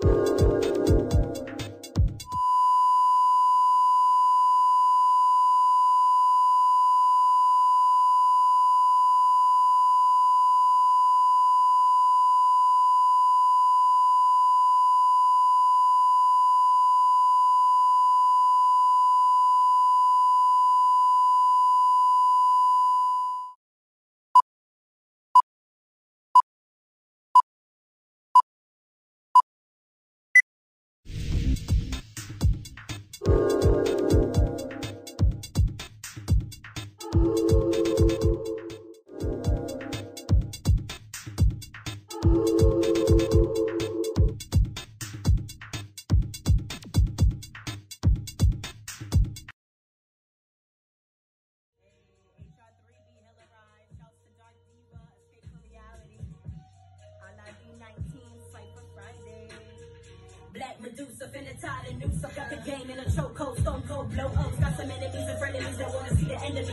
Black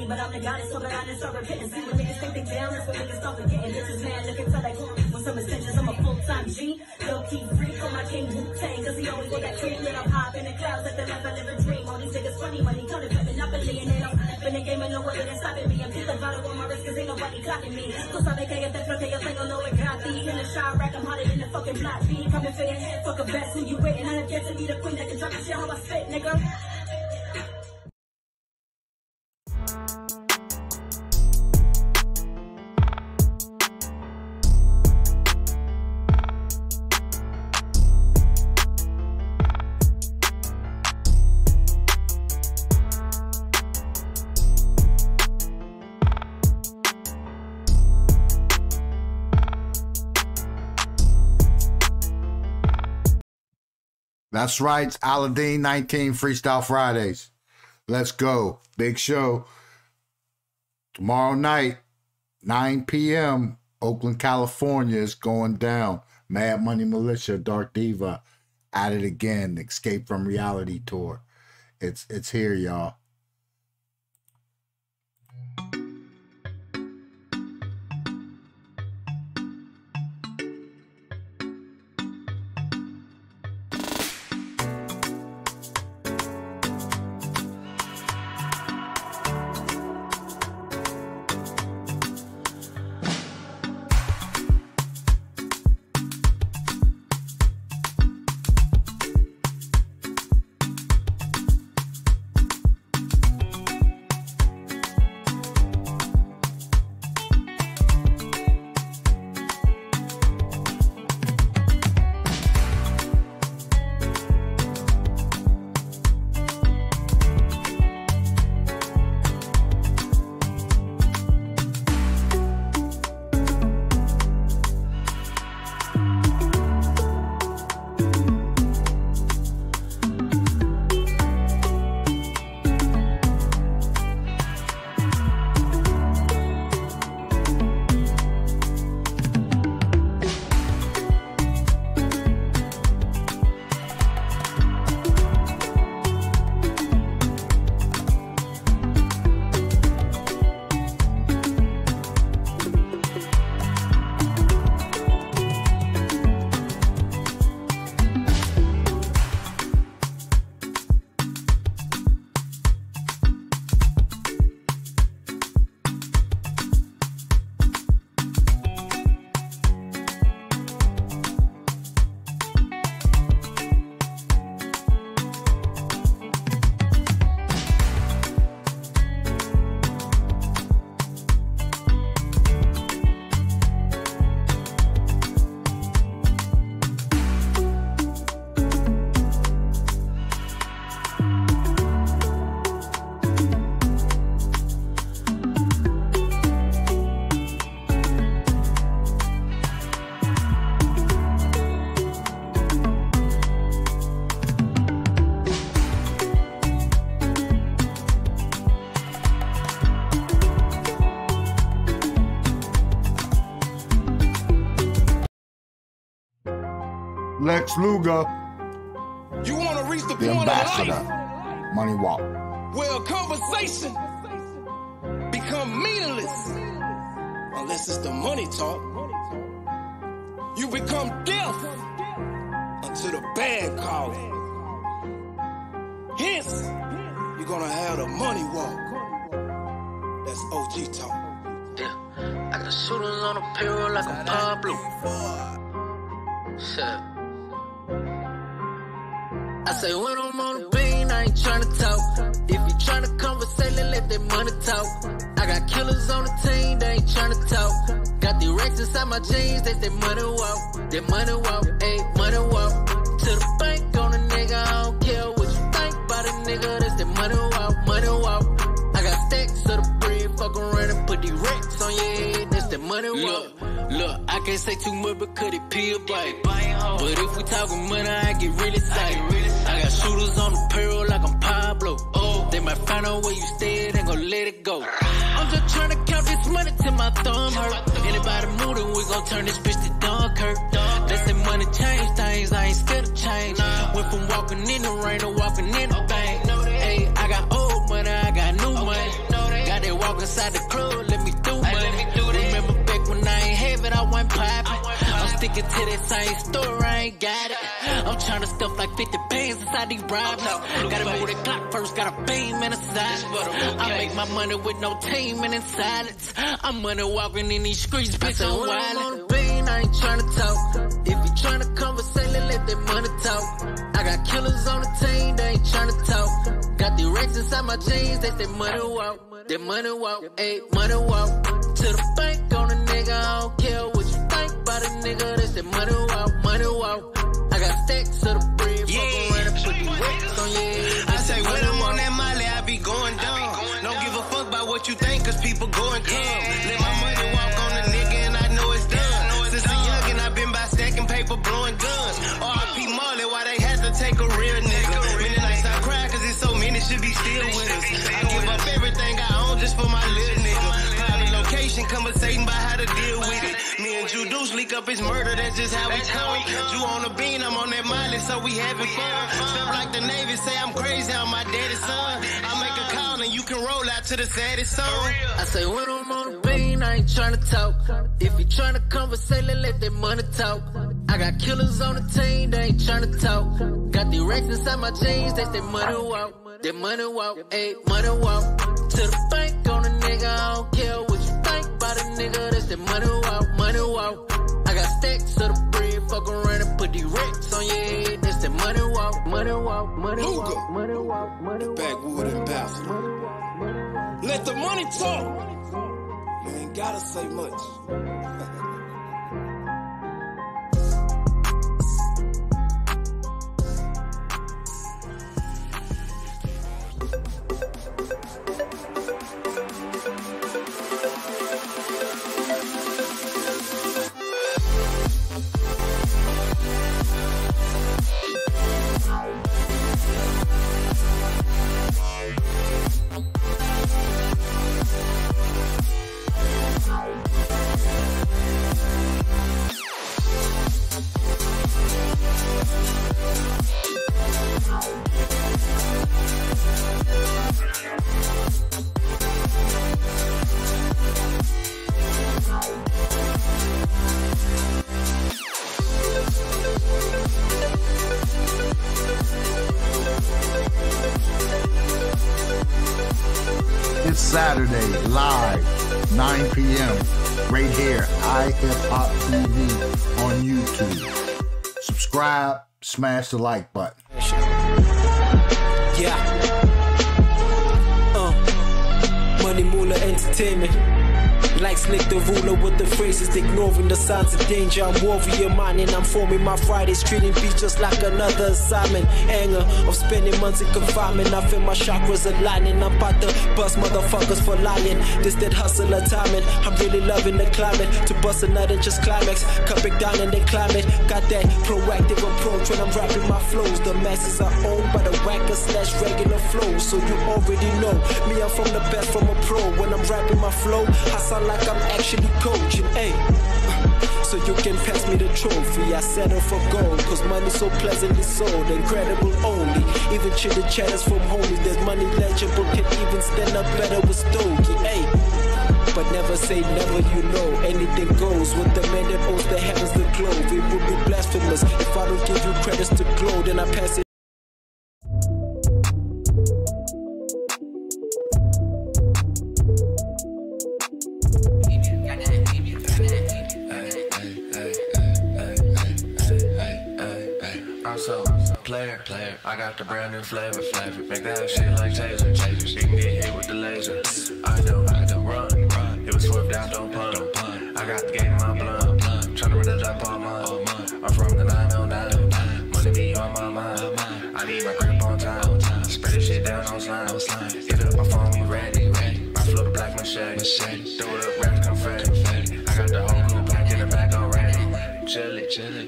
me. But I'm the goddess, so I and start repenting. See when niggas think they down, that's when niggas start forgetting. Bitches, man, looking for like with some extensions. I'm a full time G. Low key freak on my king Wu Tang, cause he always got that cream. I'm high in the clouds, like the life I live a dream. All these niggas funny money, counting for monopoly, and they don't in the game and no one is stopping me. I'm a bottle on my wrist, cause ain't nobody clocking me. Tú sabes que yo te flote, yo tengo lo gratis. In the shot rack, I'm hotter than the fucking block beat. Coming for your head, fuck a best who you waiting. I get to be the queen that can drop the shit how I spit, nigga. That's right. Aluddin 19 Freestyle Fridays. Let's go. Big show. Tomorrow night, 9 p.m., Oakland, California is going down. Mad Money Militia, Dark Diva, at it again. Escape from Reality Tour. It's it's here, y'all. Lex Luga, You want to reach the, the point ambassador. of life Money Walk. where a conversation become meaningless unless it's the money talk. You become deaf until the bad calling. Hence, you're gonna have the money walk. That's OG talk. Yeah, I got shooters on the payroll like a Pablo. Shit. I say when I'm on the bean, I ain't tryna talk. If you tryna conversate, then let that money talk. I got killers on the team, they ain't tryna talk. Got the racks inside my jeans, that's that money walk. That money walk, ayy, money walk. To the bank on a nigga, I don't care what you think about a nigga, that's that money walk, money walk. I got stacks of the bread, fuck around and put the racks on your head, that money walk. Look, I can't say too much because it peel bite. But if we talking money, I get really tight. I got shooters on the payroll like I'm Pablo. Oh, they might find out where you stay, they gon' let it go. I'm just trying to count this money till my thumb hurt. Anybody moving, we gon' turn this bitch to Dunkirk. They say money change things, I ain't scared of change. Went from walking in the rain to walking in the bank. Hey, I got old money, I got new money. Got that walk inside the club, sticking to that same story, I ain't got it. I'm trying to stuff like 50 bands inside these bribes. Gotta move the clock first, got a beam in the side. I make my money with no team and in silence. I'm money walking in these streets, bitch, I'm wild. on the bean, I ain't trying to talk. If you trying to conversate, then let that money talk. I got killers on the team, they ain't trying to talk. Got the racks inside my jeans, that's that money walk. That money walk, ayy, money walk. To the bank on a nigga, I don't care what you think about a nigga, that's that money walk, money walk. I got stacks of the bread, fuck around and put these racks on your head. I say when I'm on that molly, I be going dumb. Don't give a fuck about what you think, cause people go and come. Let my money leak up his murder, that's just how we come. You on the bean, I'm on that miley, so we having fun. Step like the Navy, say I'm crazy, I'm my daddy's son. I make a call and you can roll out to the saddest song. I say when I'm on the bean, I ain't trying to talk. If you tryna conversate, then let that money talk. I got killers on the team, they ain't trying to talk. Got the racks inside my jeans, that's that money walk. That money walk, ayy, money walk. To the bank on a nigga, I don't care what you think about a nigga, that's that money walk, money walk. Stacks of the bread, fuck around and put these racks on your head, that's that money walk, money walk, money Luga. walk, money walk, money walk. Backwood ambassador. Let the money talk. You ain't gotta say much. It's Saturday, live, 9 p.m. Right here, iHipHop TV on YouTube. Subscribe, smash the like button. Yeah. Uh. Money Moolah Entertainment. Like Slick the ruler with the phrases, ignoring the signs of danger. I'm warrior and I'm forming my Fridays, treating beats just like another assignment. Anger of spending months in confinement. I feel my chakras aligning. I'm about to bust motherfuckers for lying. This that hustler timing. I'm really loving the climate. To bust a nut and just climax. Cut it down and then climb it. Got that proactive approach when I'm rapping my flows. The masses are owned by the whacker slash regular flow. So you already know me, I'm from the best from a pro. When I'm rapping my flow, I sound like I'm actually coaching. Hey. So you can pass me the trophy. I settle for gold, cause money's so pleasantly sold, incredible only. Even to the chatters from homies, there's money legible, can even stand up better with Stogie. Hey. But never say never, you know. Anything goes with the man that owns the heavens, the globe. It would be blasphemous if I don't give you credits to glow, then I pass it. Player, player. I got the brand new flavor, flavor. Make that shit like taser, taser. You can get hit with the laser. I don't, I don't run, run. It was fourth down, don't punt, don't punt. I got the game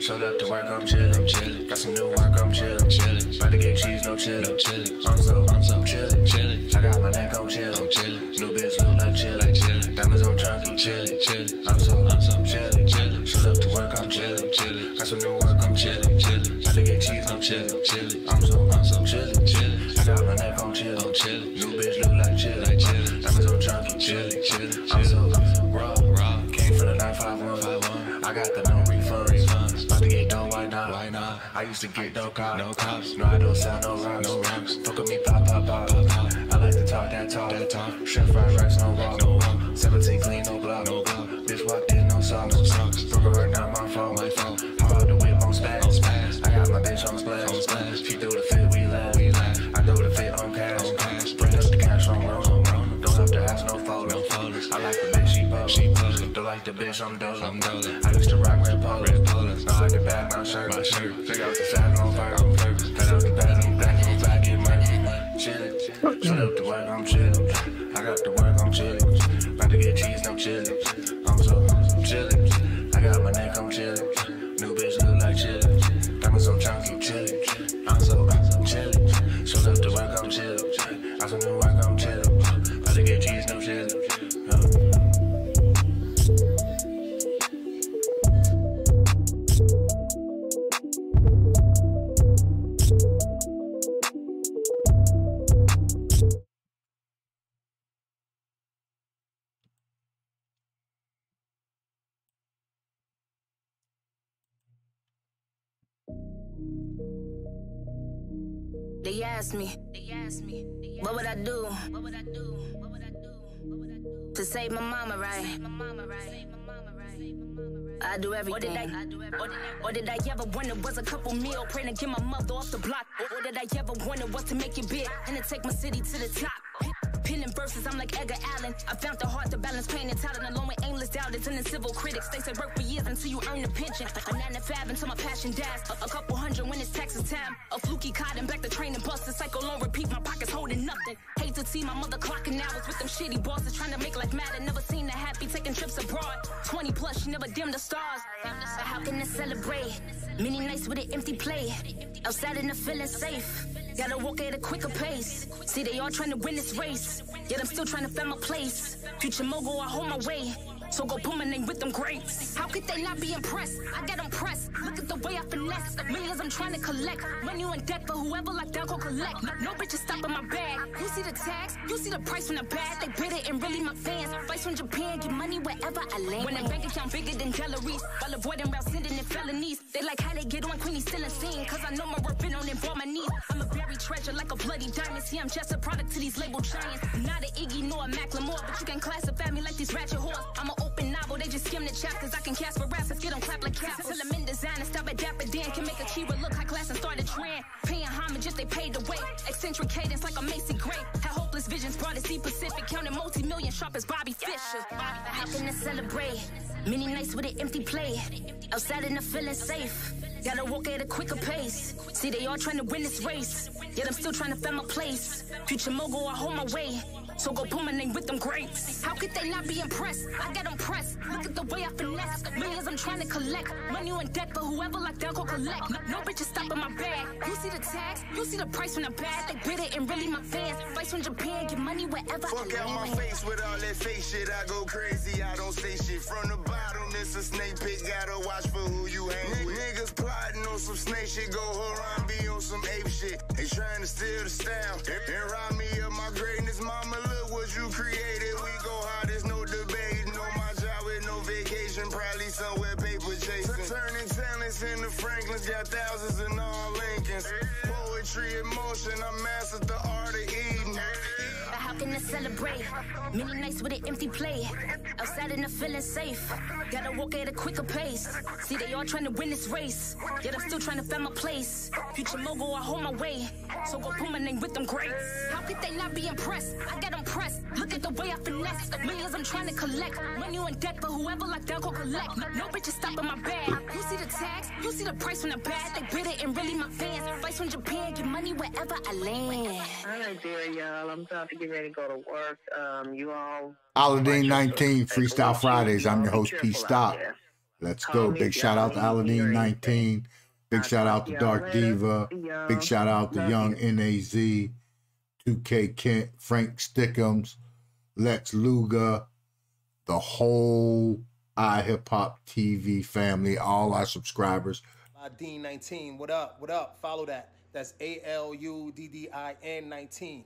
Showed up to work, I'm chillin', I'm chillin'. Got some new work, I'm chillin', chillin'. About to get cheese, no chillin', chillin'. I'm so, I'm so chillin', chillin'. I got my neck on chillin', chillin'. New bitch look like chillin', chillin'. Diamonds on chunky, chillin', chillin'. I'm so, I'm so chillin', chillin'. Showed up to work, I'm chillin', chillin'. Got some new work, I'm chillin', chillin'. About to get cheese, I'm chillin', chillin'. I'm so, I'm so chillin', chillin'. I got my neck on chillin', chillin'. Used to get no cops, no cops. No, I don't sell no rocks, no rocks. Fuck with me, pop, pop, pop, pop, pop. I like to talk that talk, that talk. Chef fried rice, no rock, no rock. 17 clean, no block, no block. Bitch walked in, no socks, no socks. Broke her, not my fault, my fault. How about the whip on spaz? On spaz. I got my bitch on splash, on splash. She threw the fit, we laugh, we laugh. I throw the fit on cash, on cash. Spread up the cash on roll, on roll. Don't have to ask no photos, no photos. I like the bitch, she pose, she pose. Don't like the bitch, I'm dolo, I'm dolo. Polos. Now I my shirt, my shirt. Out the on fire. Cut out the I'm back, I'm back, money. Chillin', shut up the work, I'm chillin'. I got the work, I'm chillin'. About to get cheese, no chillin'. I'm so chillin'. I got my neck, I'm chillin'. Asked me, what would I do? What would I do? What would I do? What would I do? To save my mama, right? my I do everything. Or did I, do or, or did I ever wonder was a couple meal praying to get my mother off the block? Or, or did I ever wonder was to make it big and to take my city to the top? Penning verses, I'm like Edgar Allan. I found the heart to balance pain and talent along with aimless doubt. It's in the civil critics. They say work for years until you earn a pension. A nine to five until my passion dies. A, a couple hundred when it's taxes time. A fluky cotton back the train and bust. The cycle on repeat. My pockets holding nothing. Hate to see my mother clocking hours with them shitty bosses trying to make life matter. Never seen her happy taking trips abroad. 20 plus, she never dimmed the stars. How can I celebrate? Many nights with an empty plate. Outside and the feeling safe. Gotta walk at a quicker pace. See, they all trying to win this race. Yet I'm still trying to find my place. Future mogul, I hold my way. So go name with them greats. How could they not be impressed? I get impressed. Look at the way I finesse. Millions I'm trying to collect. When you in debt for whoever like that go collect. No, no bitches stopping my bag. You see the tags, you see the price from the bag. They bid it and really my fans. Flights from Japan, get money wherever I land. When a bank account bigger than galleries, while avoiding route sending in felonies. They like how they get on Queenie still a scene. Cause I know my worth been on involve my knees. I'm a buried treasure like a bloody diamond. See, I'm just a product to these label giants. Not an Iggy nor a Macklemore, but you can classify me like these ratchet whores. I'm an open novel, they just skim the cause I can cast for raps. Let's get them clap like cats. Till I'm in design stop at Dapper Dan. Can make a Chiba look high class and start a trend. Paying homage if they paid the way. Eccentric cadence like a Macy Gray. Had hopeless visions, brought a deep Pacific. Counting multi-million sharp as Bobby Fischer. How can I celebrate? Many nights with an empty plate. Outside and I'm feeling safe. Gotta walk at a quicker pace. See, they all trying to win this race. Yet I'm still trying to find my place. Future mogul, I hold my way. So go put my name with them greats. How could they not be impressed? I get impressed. Look at the way I finesse. Millions I'm trying to collect. Money on debt, for whoever like that go collect. No, bitches stopping my bag. You see the tags, you see the price from the bag. They bid it and really my fans. Flights from Japan, get money wherever Fuck I out my face with all that fake shit. I go crazy. I don't say shit from the bottom. It's a snake pit. Gotta watch for who you hang with. Niggas plotting on some snake shit. Go Harambe on some ape shit. They trying to steal the style and, rob me of my greatness. Mama, you created. We go hard. There's no debate. No my job with no vacation. Probably somewhere paper chasing. Turning talents into Franklins. Got thousands in all Lincolns. poetry in motion. I mastered the art of eating. But how can I celebrate? Many nights with an empty plate. Outside and I'm feeling safe. Gotta walk at a quicker pace. See, they all trying to win this race. Yet I'm still trying to find my place. Future mogul, I hold my way. So go put my name with them greats. How could they not be impressed? I got impressed. Look at the way I finesse. The millions I'm trying to collect. Money on deck, but whoever locked down go collect. No, no bitches stopping my bag. You see the tags? You see the price when I'm bad? They bid it and really my fans. Flights from Japan, get money wherever I land. All right, dear y'all. I'm about to get ready to go to work. Um, you all. Aluddin 19 Freestyle Fridays. I'm your host, P Stock. Let's go. Big shout out to Aluddin 19. Big shout out to Dark Diva. Big shout out to Yung NAZ, 2K Kent, Frank Stickemz, Lex Luga, the whole iHip Hop TV family, all our subscribers. Aluddin 19. What up? What up? Follow that. That's A L U D D I N 19.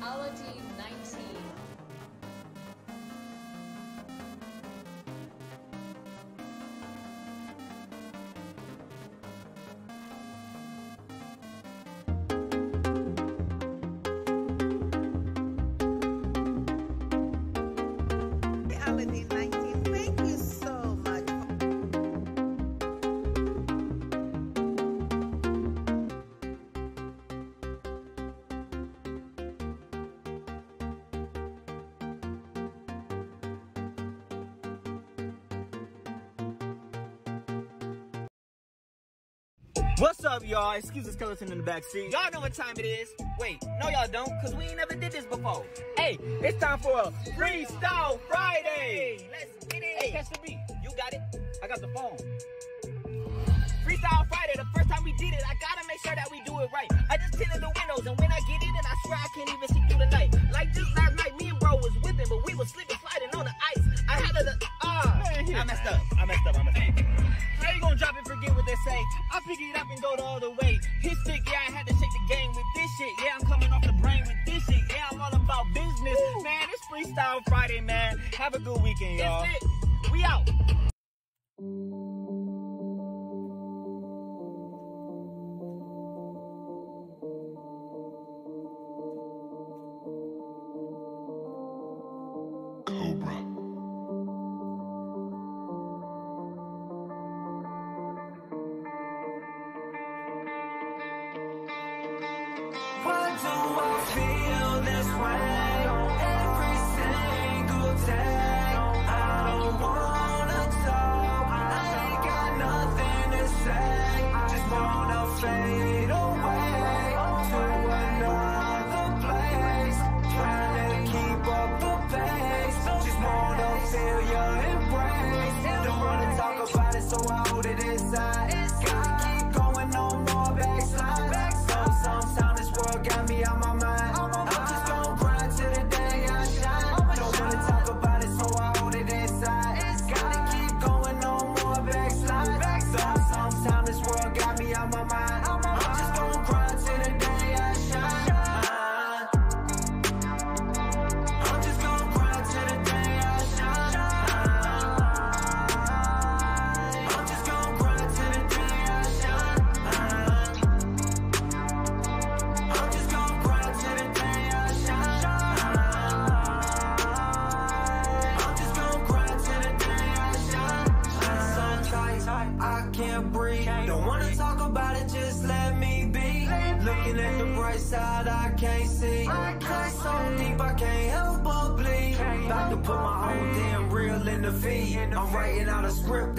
Aluddin 19. What's up, y'all? Excuse the skeleton in the back seat. Y'all know what time it is. Wait, no, y'all don't, because we ain't never did this before. Hey, it's time for a Freestyle Friday. Let's get it. Hey, catch the beat. You got it? I got the phone. Freestyle Friday, the first time we did it, I gotta make sure that we do it right. I just tinted the windows, and when I get in it, I swear I can't even see through the night. Like just last night, me and bro was whipping, but we was slipping, sliding on the ice. I had to, ah, up. I messed up. Pick it up and go the other way. Hit stick, yeah, I had to shake the game with this shit. Yeah, I'm coming off the brain with this shit. Yeah, I'm all about business. Man, it's Freestyle Friday, man. Have a good weekend, y'all. We out.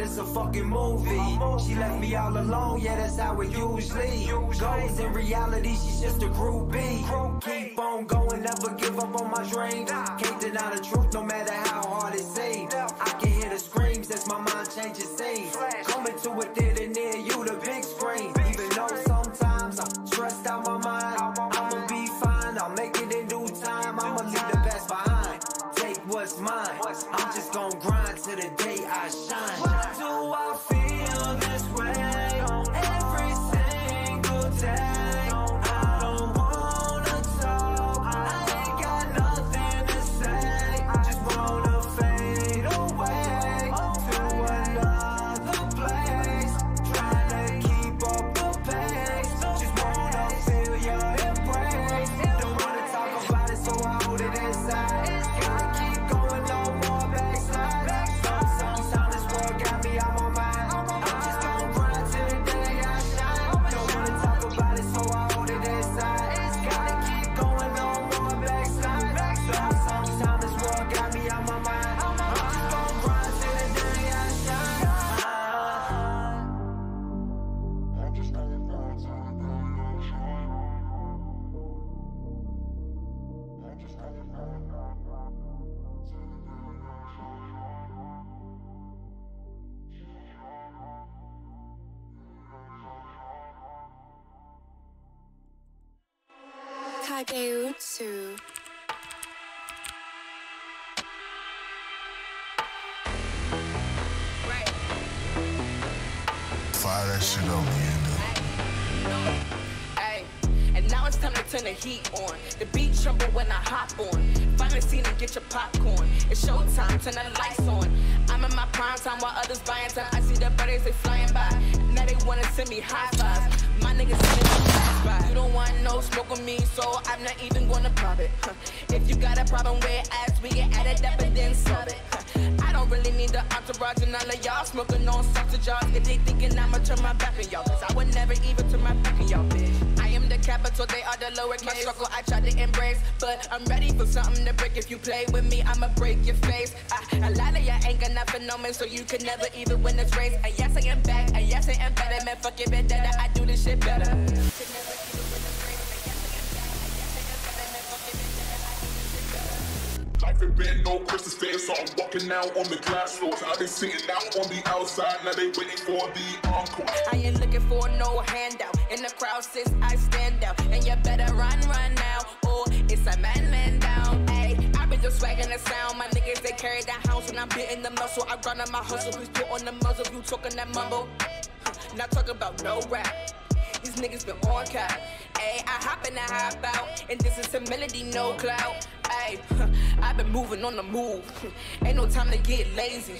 It's a fucking movie. She left me all alone, yeah, that's how it usually goes. In reality, she's just a groupie. Keep on going, never give up on my dreams. On. Finally seen get your popcorn. It's showtime, turn the lights on. I'm in my prime time while others buying time. I see the birdies, they flying by. Now they wanna send me high fives. My niggas send me by. You don't want no smoke with me, so I'm not even gonna pop it. Huh. If you got a problem with ass, we get added up and then solve it. Huh. I don't really need the entourage and all of y'all smoking on sausage jars. If they thinking I'ma turn my back on y'all, cause I would never even turn my back on y'all, bitch. I am the capital, they are the lowercase. My struggle I try to embrace, but I'm ready for something to break. If you play with me, I'ma break your face. I, a lot of y'all ain't got nothing on me, so you can never even win this race. And yes, I am back, and yes, I am better, man. Fuck it, better. I do this shit better. Life ain't been no Christmas fair, so I'm walking on the glass floors. I've been sitting out on the outside, now they waiting for the encore. I ain't looking for no handout. In the crowd since I stand out. And you better run, run now. Or it's a man, man down. Ayy, I been just swagging the sound. My niggas, they carry that house when I'm beating the muscle. I run on my hustle. Please put on the muzzle. You talking that mumble. Not talking about no rap. These niggas been on cap. Ayy, I hop in, I hop out. And this is a melody, no clout. Ayy, I've been moving on the move. Ain't no time to get lazy.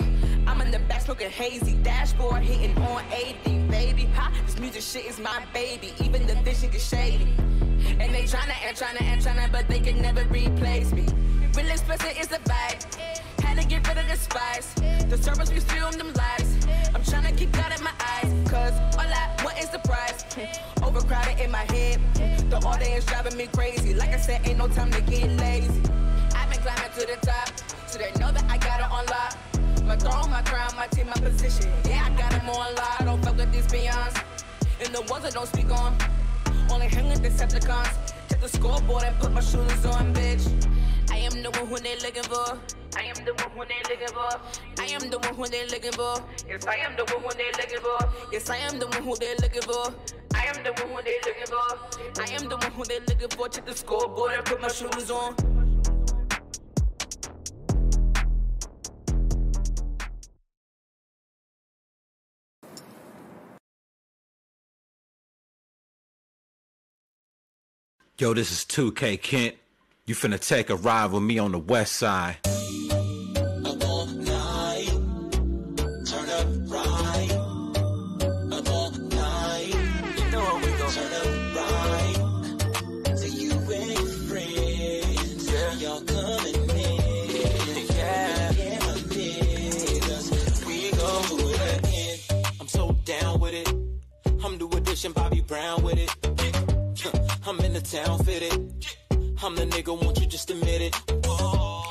I'm in the back smoking hazy. Dashboard hitting on 80, baby. Ha, this music shit is my baby. Even the vision gets shady. And they tryna and tryna and tryna, but they can never replace me. Real explicit is the vibe. Had to get rid of the spice. The be spewing them lies. I'm tryna keep God in my eyes. Cause all I want is the prize. Overcrowded in my head. The audience driving me crazy. Like I said, ain't no time to get lazy. I've been climbing to the top. So they know that I got it on lock. My throne, my crown, my team, my position. Yeah, I got them on lock. Don't fuck with these beyonds. And the ones I don't speak on. Only hang with Decepticons. Check the scoreboard and put my shooters on, bitch. I am the one who they looking for. I am the one who they looking for. I am the one who they looking for. Yes, I am the one who they looking for. Yes, I am the one who they looking for. I am the one who they looking for. I am the one who they looking for. Check the scoreboard and put my shooters on. Yo, this is 2K Kent. You finna take a ride with me on the west side. I'm the nigga, won't you just admit it? Oh,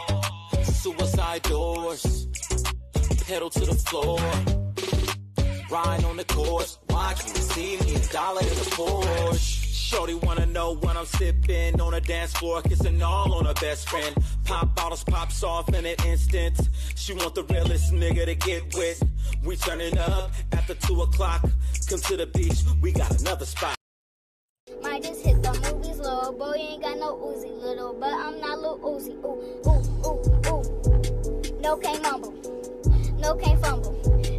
suicide doors, pedal to the floor. Ride on the course, why can't see me? A dollar in the Porsche. Shorty wanna know when I'm sipping on a dance floor, kissing all on her best friend. Pop bottles pops off in an instant. She want the realest nigga to get with. We turning up after two o'clock. Come to the beach, we got another spot. Little boy. You ain't got no Uzi, little, but I'm not little Uzi. Ooh, ooh, ooh, ooh. No can't mumble, no can't fumble.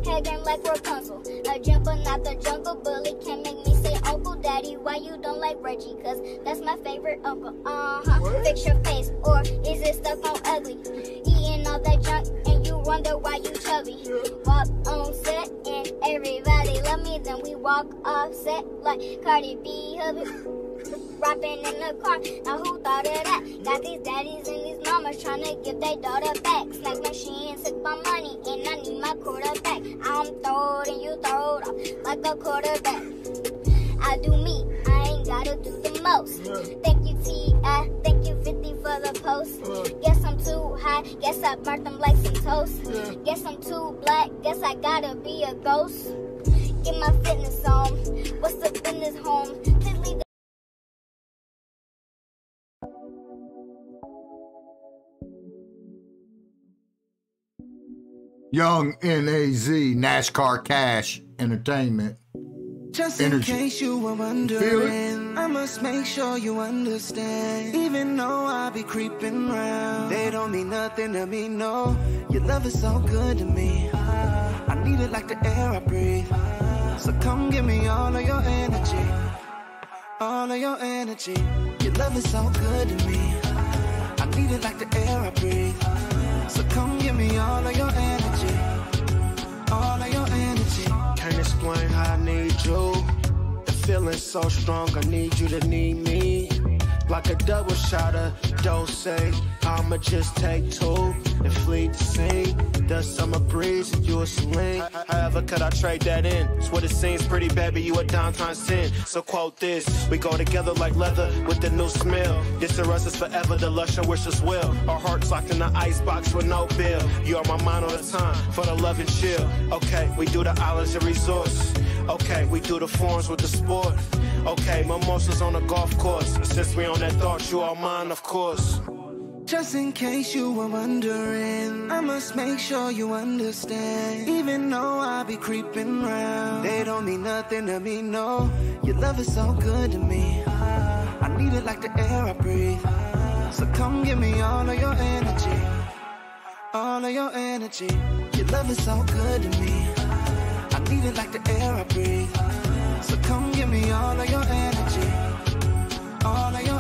Head game like Rapunzel. A jumper, not the jungle bully. Can't make me say Uncle Daddy. Why you don't like Reggie? Cause that's my favorite uncle. Uh huh. Fix your face, or is it stuck on ugly? Eating all that junk, and you wonder why you chubby. Walk on set, and everybody love me. Then we walk off set like Cardi B, hubby. Rapping in the car, now who thought of that? Got these daddies and these mamas trying to give their daughter back. Snack machine took my money and I need my quarterback. I'm throwed and you throwed off like a quarterback. I do me, I ain't gotta do the most. Thank you T.I., thank you 50 for the post. Guess I'm too high, guess I burnt them like some toast. Guess I'm too black, guess I gotta be a ghost. Get my fitness on, what's up in this home? Yung NAZ, NASCAR Cash Entertainment. Just energy. in case you were wondering, I must make sure you understand. Even though I be creeping round, they don't mean nothing to me, no. Your love is so good to me. I need it like the air I breathe. So come give me all of your energy. All of your energy. Your love is so good to me. I need it like the air I breathe. The feeling's so strong, I need you to need me. Like a double shot of dose, I'ma just take two and flee the scene. The summer breeze, and you a Celine. However, could I trade that in? It's what it seems, pretty baby, you a downtown sin. So quote this, we go together like leather with the new smell. This to us is forever, the lush and wish us well. Our hearts locked in the ice box with no bill. You are my mind all the time for the love and chill. Okay, we do the islands and resorts. Okay, we do the forms with the sport. Okay, mimosas on the golf course. Since we on that thought, you are mine, of course. Just in case you were wondering, I must make sure you understand. Even though I be creeping round, they don't mean nothing to me, no. Your love is so good to me. I need it like the air I breathe. So come give me all of your energy. All of your energy. Your love is so good to me. Need it like the air I breathe. So come give me all of your energy. All of your.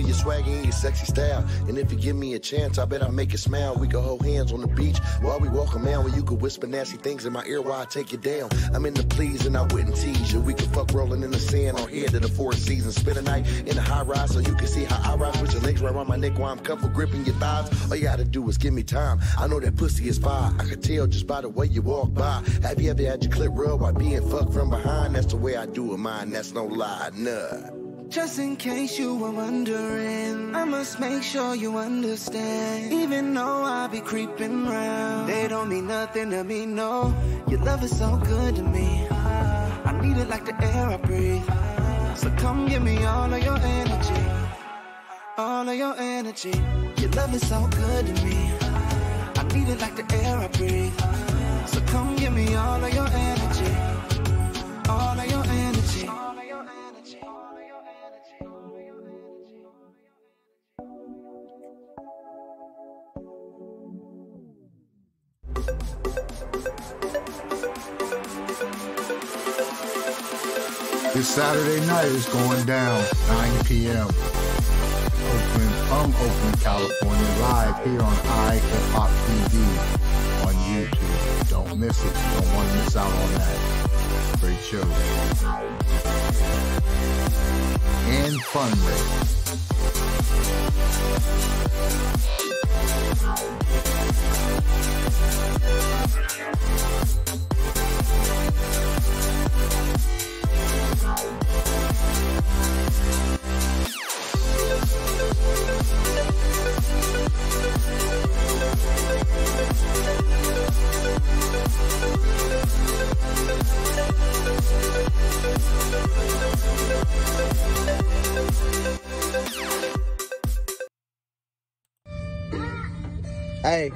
I love your swagger and your sexy style. And if you give me a chance, I bet I'll make you smile. We could hold hands on the beach while we walk around where you could whisper nasty things in my ear while I take you down. I'm in the please and I wouldn't tease you. We could fuck rolling in the sand or head to the four seasons. Spend a night in a high rise so you can see how I rise with your legs right around my neck while I'm comfortable gripping your thighs. All you gotta do is give me time. I know that pussy is fire. I can tell just by the way you walk by. Have you ever had your clip rubbed while being fucked from behind? That's the way I do it, mine. That's no lie, nah. Just in case you were wondering, I must make sure you understand. Even though I be creeping round, they don't mean nothing to me, no. Your love is so good to me. I need it like the air I breathe. So come give me all of your energy. All of your energy. Your love is so good to me. I need it like the air I breathe. So come give me all of your energy. All of This Saturday night is going down, 9 p.m. Oakland, from Oakland, California, live here on iHipHop TV on YouTube. Don't miss it. Don't want to miss out on that. Great show. And fundraising. Hey.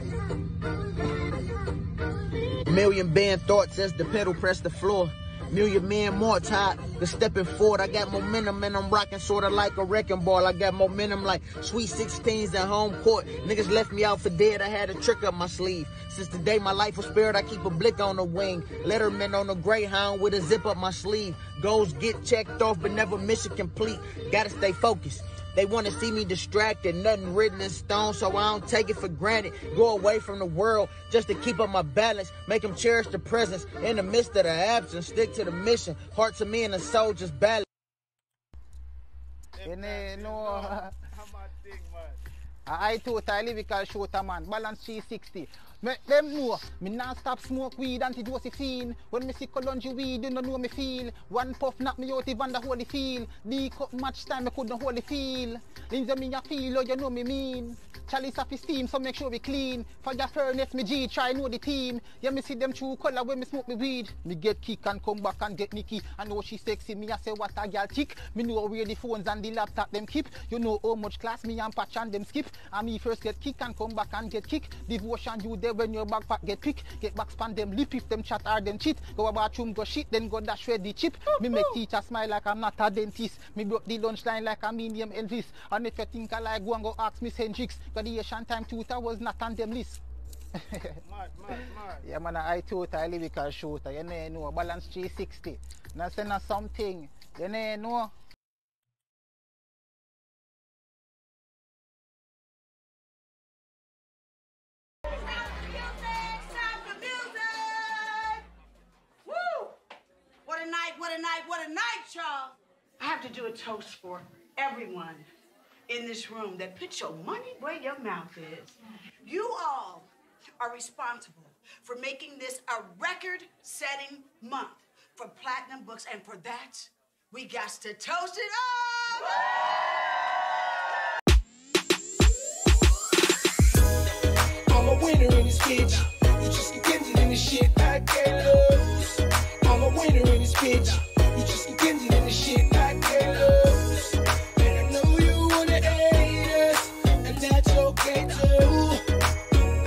Million band thoughts as the pedal press the floor. Million man more tired than stepping forward. I got momentum and I'm rocking sorta like a wrecking ball. I got momentum like sweet 16s at home court. Niggas left me out for dead. I had a trick up my sleeve. Since the day my life was spared, I keep a blick on the wing. Letterman on the Greyhound with a zip up my sleeve. Goals get checked off, but never mission complete. Gotta stay focused. They want to see me distracted, nothing written in stone, so I don't take it for granted. Go away from the world just to keep up my balance, make them cherish the presence in the midst of the absence. Stick to the mission, hearts of me and the soldiers balance. You know, I totally lyrical shooter man, balance 360. Make them know, me not stop smoke weed until Josephine. When me see Colonji weed, you don't know me feel. One puff knock me out even the holy feel. D cup much time, I couldn't the feel. Lindsay me a feel, oh you know me mean. Chalice of steam, so make sure we clean. Fire furnace, me G, try know the team. Yeah, me see them true color when me smoke me weed. Me get kick and come back and get Nikki. I know she sexy, me I say what a girl tick. Me know where the phones and the laptop them keep. You know how much class me and patch and them skip. And me first get kick and come back and get kick. Devotion you love when your backpack get pick, get back span them lip if them chat or them cheat. Go a bathroom, go shit, then go dash where the chip. Me make teacher smile like I'm not a dentist. Me broke the lunch line like a medium Elvis. And if you think I like go and go ask Miss Hendrix, got the Asian time tutor was not on them list. Yeah, man, I tutor, I lyrical shooter. You know, balance 360. Now send us something. You know. What a night, what a night, y'all. I have to do a toast for everyone in this room that put your money where your mouth is. You all are responsible for making this a record setting month for Platinum Books, and for that, we got to toast it up! I'm a winner in this bitch. You just in this shit. I can't. Winner in this bitch. You just contingent in this shit. I can't. And I know you wanna hate us, and that's okay too.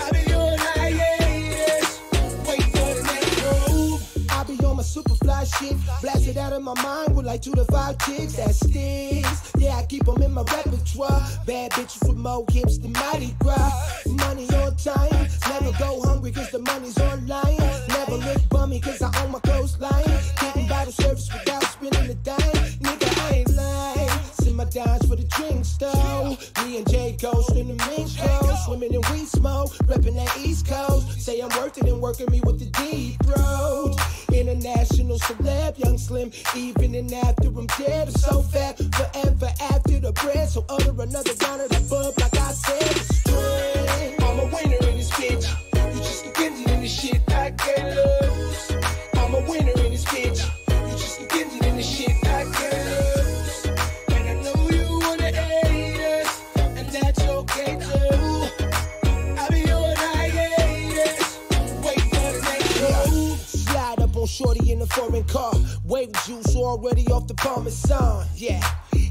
I be on hiatus, wait for the next move. I be on my super fly shit, blasted out of my mind with like two to five chicks that sticks. Yeah, I keep them in my repertoire. Bad bitches with more hips than Mardi Gras. Money on time, never go hungry cause the money's online. Never look bummy cause I own my coastline. Getting bottle service without spending a dime. Nigga, I ain't lying. Send my dimes for the drinks though. Me and J Ghost in the mink. Swimming in weed smoke, repping that East Coast. Say I'm worth it and working me with the deep road. International celeb, young slim. Even and after I'm dead, I'm so fat. Forever after the bread. So utter another round of that bub, like I said. I'm a winner in this bitch. You just contingent in this shit. I can't lose. Already off the Parmesan. Yeah.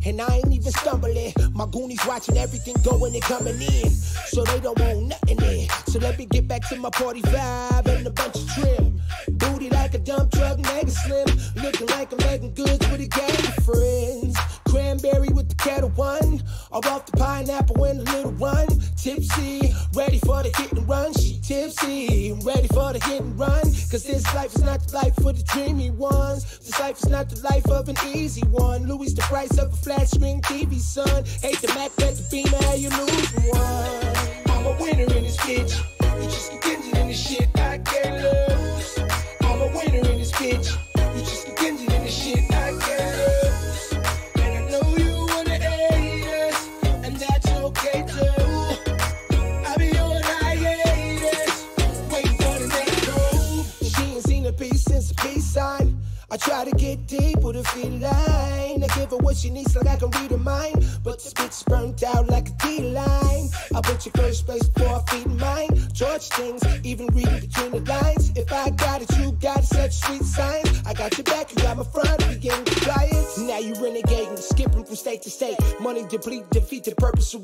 And I ain't even stumbling. My goonies watching everything going and coming in. So they don't want nothing in. So let me get back to my party vibe and a bunch of trim. Booty like a dump truck, mega slim. Looking like I'm making goods with a gang of friends. Cranberry with the Ketel One. Or off the pineapple and the little one. Tipsy, ready for the hit and run. She tipsy, ready for the hit and run. Cause this life is not the life for the dreamy ones. This life is not the life of an easy one. Louis the price of a flat screen TV, son. Hate the Mac, bet the beamer, you lose one. I'm a winner in this bitch. You just contingent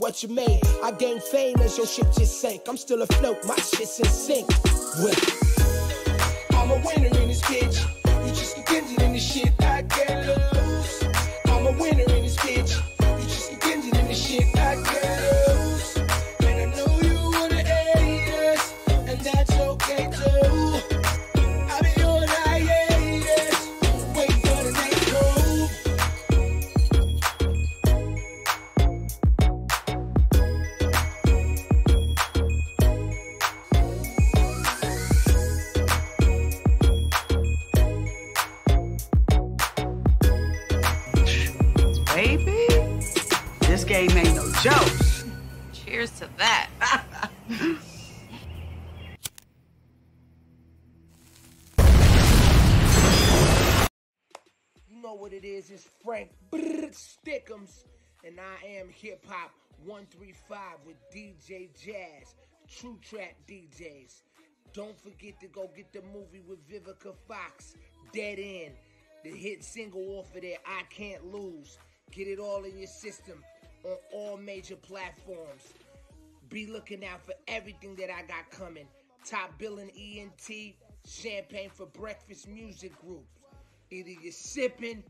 what you made. I gain fame as your ship just sank. I'm still afloat, my shit's in sync. This game ain't no joke. Cheers to that. You know what it is, it's Frank Stickemz, and I am Hip Hop 135 with DJ Jazz, True Trap DJs. Don't forget to go get the movie with Vivica Fox, Dead End, the hit single off of there, I Can't Lose. Get it all in your system on all major platforms. Be looking out for everything that I got coming. top billing ENT, champagne for breakfast music group. Either you're sipping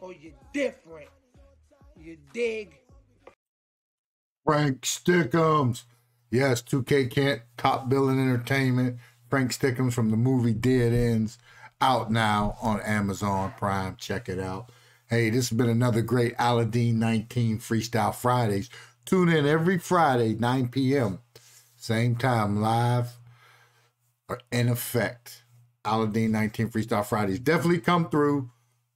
or you're different. You dig? Frank Stickemz. Yes, 2K Kent, top billing entertainment. Frank Stickemz from the movie Dead Ends, out now on Amazon Prime. Check it out. Hey, this has been another great Aluddin 19 Freestyle Fridays. Tune in every Friday, 9 p.m. Same time, live or in effect. Aluddin 19 Freestyle Fridays. Definitely come through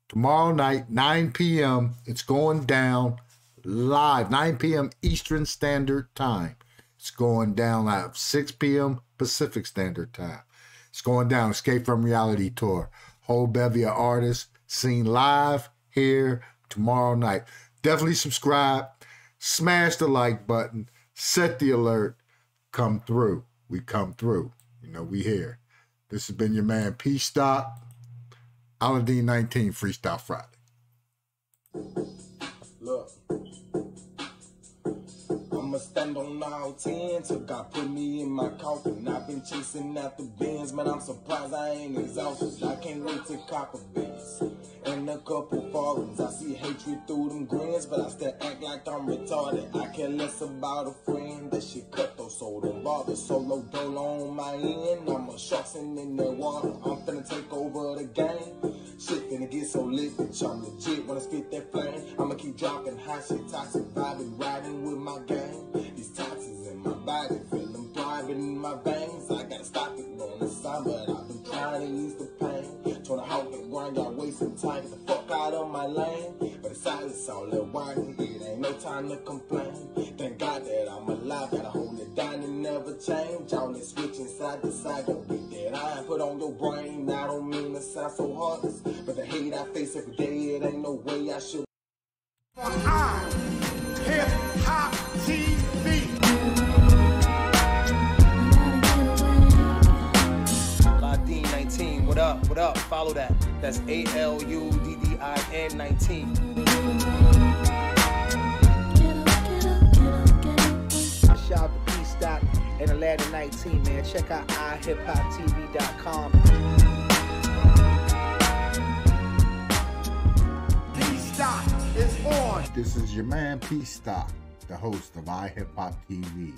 tomorrow night, 9 p.m. It's going down live, 9 p.m. Eastern Standard Time. It's going down live, 6 p.m. Pacific Standard Time. It's going down Escape from Reality Tour. Whole bevy of artists seen live here tomorrow night. Definitely subscribe, smash the like button, set the alert, come through. We come through. You know, we here. This has been your man P Stock, Aluddin 19 Freestyle Friday. Look. I'ma stand on all 10 till God put me in my coffin. I've been chasing after bins, man. I'm surprised I ain't exhausted. I can't wait to cop a Benz and a couple foreigns. I see hatred through them grins, but I still act like I'm retarded. I care less about a friend. That shit cut though, so don't bother. Solo dolo on my end. I'm a shark in the water. I'm finna take over the game. Shit finna get so lit, bitch. I'm legit when I spit that flame. I'ma keep dropping hot shit, toxic vibing, riding with my gang. These toxins in my body, feel them thriving in my veins. I gotta stop it on the side, but I've been trying to ease the pain. Trying to hawk and grind, y'all wasting time. Get the fuck out of my lane. But it's silence all that whining. It ain't no time to complain. Thank God that I'm alive. Gotta hold it down and never change. All this switching side to side. Don't get that eye put on your brain. I don't mean to sound so heartless. But the hate I face every day, it ain't no way I should. Hip Hop what up? Follow that. That's A L U D D I N 19. Shout out to P Stock and Aluddin 19, man. Check out iHipHopTV.com. P Stock is on. This is your man P Stock, the host of iHipHop TV.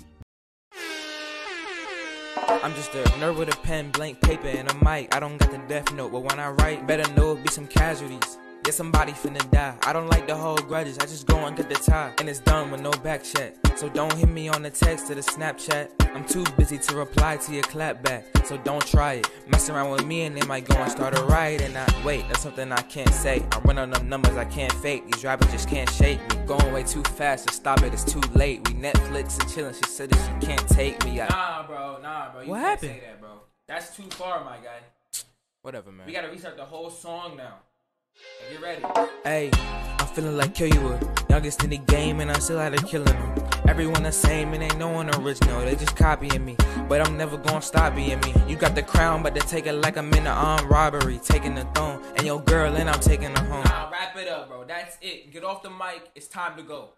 I'm just a nerd with a pen, blank paper, and a mic. I don't got the death note, but when I write, better know it be some casualties. Yeah, somebody finna die. I don't like the whole grudges. I just go and get the tie, and it's done with no back chat. So don't hit me on the text or the Snapchat. I'm too busy to reply to your clapback, so don't try it. Mess around with me and they might go and start a riot. And I wait, that's something I can't say. I'm running them numbers I can't fake. These rappers just can't shake me. Going way too fast to stop it. It's too late. We Netflix and chillin'. She said that she can't take me. I, Nah, bro, nah, bro. You What can't happened? say that, bro. That's too far, my guy. whatever, man. We gotta restart the whole song now. Get ready. Hey, I'm feeling like kill you would. Youngest in the game, and I'm still out there killing them. Everyone the same, and ain't no one original. They just copying me, but I'm never gonna stop being me. You got the crown, but they take it like I'm in an armed robbery, taking the throne, and your girl, and I'm taking her home. Nah, wrap it up, bro. That's it. Get off the mic. It's time to go.